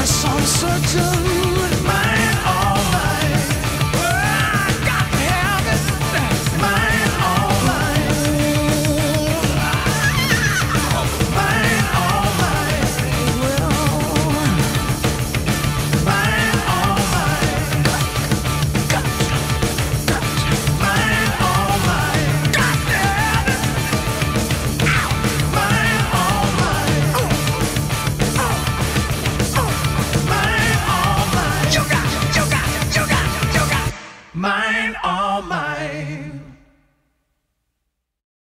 Yes, I'm certain.